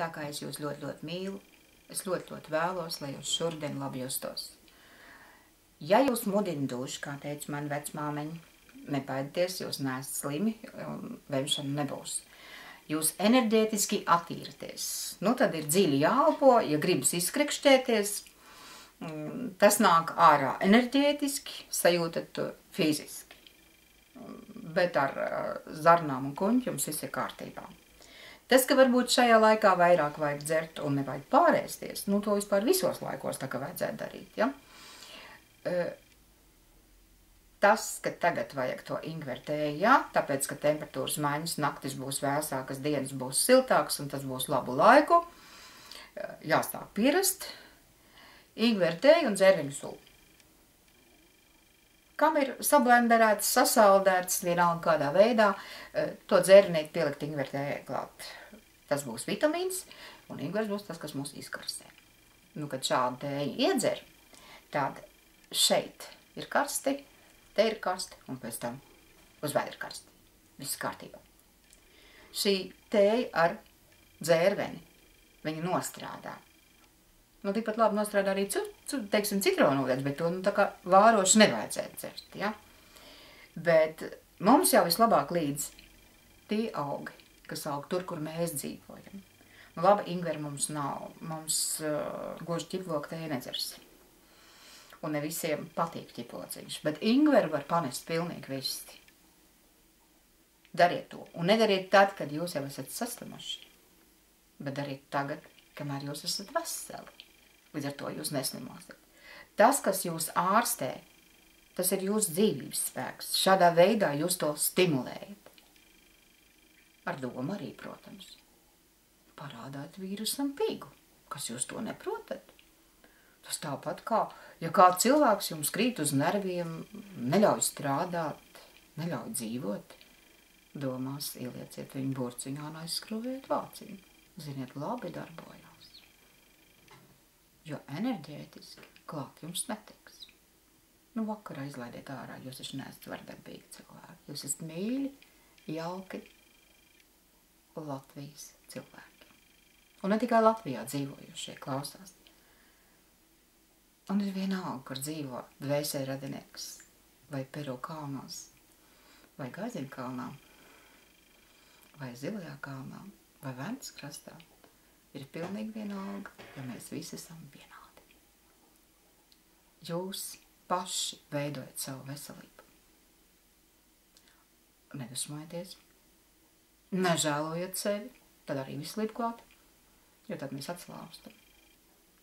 tā kā es jūs ļoti, ļoti mīlu, es ļoti, ļoti vēlos, lai jūs šodien labi justos. Ja jūs mudina duši, kā teica man vecmāmeņa, nebaidieties, jūs neesat slimi, vemšana nebūs. Jūs enerģētiski attīraties. Nu, tad ir dziļi jāelpo, ja gribas izkrekšķēties, mm, tas nāk ārā enerģētiski, sajūtat to fiziski. Bet ar zarnām un kuņķi jums viss ir kārtībā. Tas, ka varbūt šajā laikā vairāk vajag dzert un nevajag pārēsties, nu to vispār visos laikos tā kā vajadzētu darīt, ja? Tas, ka tagad vajag to ingvertēju, ja? tāpēc, ka temperatūras maiņas naktis būs vēsākas, dienas būs siltākas un tas būs labu laiku, jāsāk pierast, ingvertēju un dzērviņu sulu. Kam ir sablenderēts, sasaldēts, vienalga kādā veidā, uh, to dzērvinīt pielikt ingvertējai klāt. Tas būs vitamīns, un ingvers būs tas, kas mūs izkarsē. Nu, kad šādu tēju iedzer, tad šeit ir karsti, te ir karsti, un pēc tam uz vēdra karsti. Viss kārtībā. Šī tēja ar dzērveni, viņa nostrādā. Nu, tikpat labi nostrādā arī, cu, teiksim, citronūdens, bet to, nu, tā kā vāroši nevajadzētu dzert, ja? Bet mums jau vislabāk līdz tie augi, kas aug tur, kur mēs dzīvojam. Nu, labi, ingveri mums nav, mums uh, goži ķiploku tēja nedzers un ne visiem patīk ķipociņš, bet ingveru var panest pilnīgi visi. Dariet to, un nedariet tad, kad jūs jau esat saslimuši, bet dariet tagad, kamēr jūs esat veseli. Līdz ar to jūs neslimosiet. Tas, kas jūs ārstē, tas ir jūsu dzīvības spēks. Šādā veidā jūs to stimulējat. Ar domu arī, protams. Parādāt vīrusam pigu, kas jūs to neprotat. Tas tāpat kā, ja kāds cilvēks jums krīt uz nerviem, neļauj strādāt, neļauj dzīvot, domās ielieciet viņu burciņā un aizskrūvējiet vāciņu. Ziniet, labi darbojās. Jo enerģētiski klāt jums netiks. Nu, vakarā izlaidiet ārā, jūs taču neesat vardarbīgi cilvēki. Jūs esat mīļi, jauki Latvijas cilvēki. Un ne tikai Latvijā dzīvojušie klausās. Un ir vienalga, kur dzīvo dvēsē radinieks, vai Peru kalnos, vai Gāziņu kalnā, vai Zilajā kalnā, vai Ventas krastā. Ir pilnīgi vienalga, jo mēs visi esam vienādi. Jūs paši veidojat savu veselību. Nedusmojieties, nežēlojiet sevi, tad arī vislību klāt, jo tad mēs atslāvstam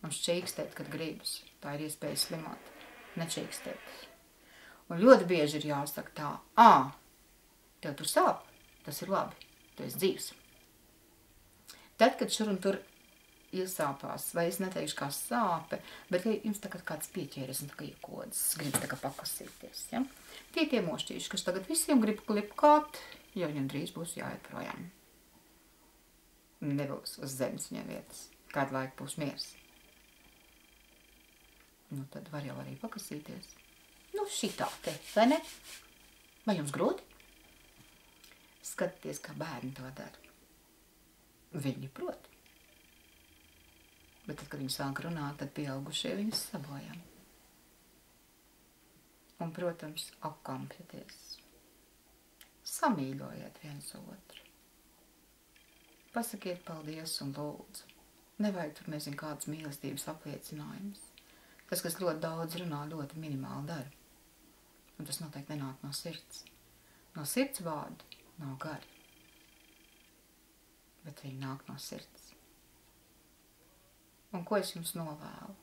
un šķīkstēt, kad gribas. Tā ir iespēja slimot, nečīkstēt. Un ļoti bieži ir jāsaka tā, ā, tev tur sāp, tas ir labi, tu esi dzīvs. Tad, kad šur un tur iesāpās, vai es neteikšu kā sāpe, bet ja jums tagad kāds pieķēries un tā kā iekodas, grib tā kā pakasīties, ja? Tie tie mošķīši, kas tagad visiem grib klipkāt, jo viņam drīz būs jāiet projām. Nebūs uz zemes viņam vietas. Kādu laiku būs miers nu tad var jau arī pakasīties. Nu, šitā te, vai ne? Vai jums grūti? Skatieties, kā bērni to dara. Viņi prot. Bet tad, kad viņi sāk runāt, tad pieaugušie viņus sabojam. Un, protams, apkampjaties. Samīļojiet viens otru. Pasakiet paldies un lūdzu. Nevajag tur nezinu kādas mīlestības apliecinājumus. Tas, kas ļoti daudz runā, ļoti minimāli dara. Un tas noteikti nenāk no sirds. No sirds vārdi nav gari. Bet viņi nāk no sirds. Un ko es jums novēlu?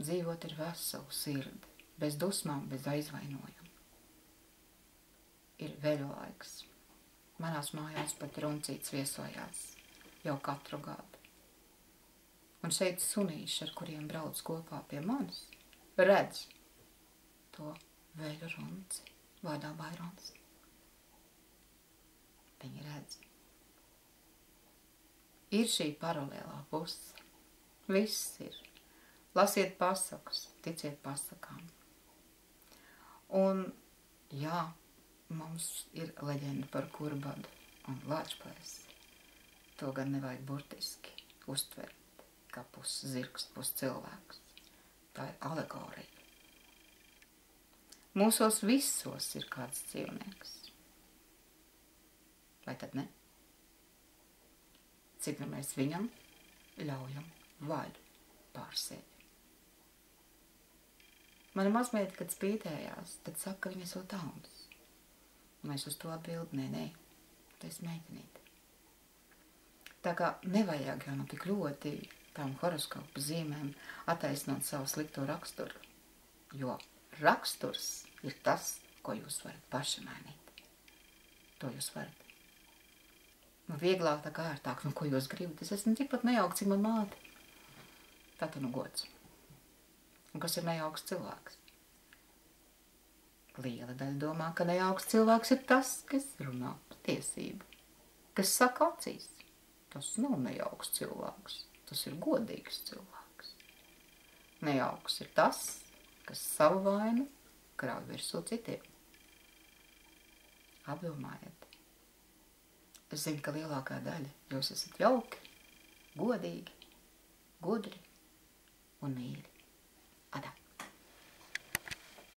Dzīvot ir veselu sirdi, bez dusmām, bez aizvainojuma. Ir veļu laiks. Manās mājās pat runcīts viesojās jau katru gadu. Un šeit sunīši, ar kuriem brauc kopā pie manis, redz to veļu runci vārdā Bairons. Viņi redz. Ir šī paralēlā puse. Viss ir. Lasiet pasakas, ticiet pasakām. Un, jā, mums ir leģenda par kurbadu un lāčplēsi. To gan nevajag burtiski uztvert, kā pus zirgs, pus cilvēks. Tā ir alegorija. Mūsos visos ir kāds dzīvnieks. Vai tad ne? Cik nu mēs viņam ļaujam vaļu pār sevi. Mana mazmeita, kad spītējās, tad saka, ka viņa esot tauns. Mēs uz to atbild, nē, nē, tu esi meitenīte. Tā kā nevajag jau nu tik ļoti tām horoskopu zīmēm attaisnot savu slikto raksturu, jo raksturs ir tas, ko jūs varat paši mainīt. To jūs varat. Nu, vieglāk tā kā ērtāk, nu, ko jūs gribat. Es esmu tikpat nejauks, cik man māte. Tā tad nu gods. Un kas ir nejauks cilvēks? Liela daļa domā, ka nejauks cilvēks ir tas, kas runā tiesību, kas saka acīs. Tas nav nejauks cilvēks, tas ir godīgs cilvēks. Nejauks ir tas, kas savu vainu krauj virsū citiem. Apdomājiet. Es zinu, ka lielākā daļa jūs esat jauki, godīgi, gudri un mīļi.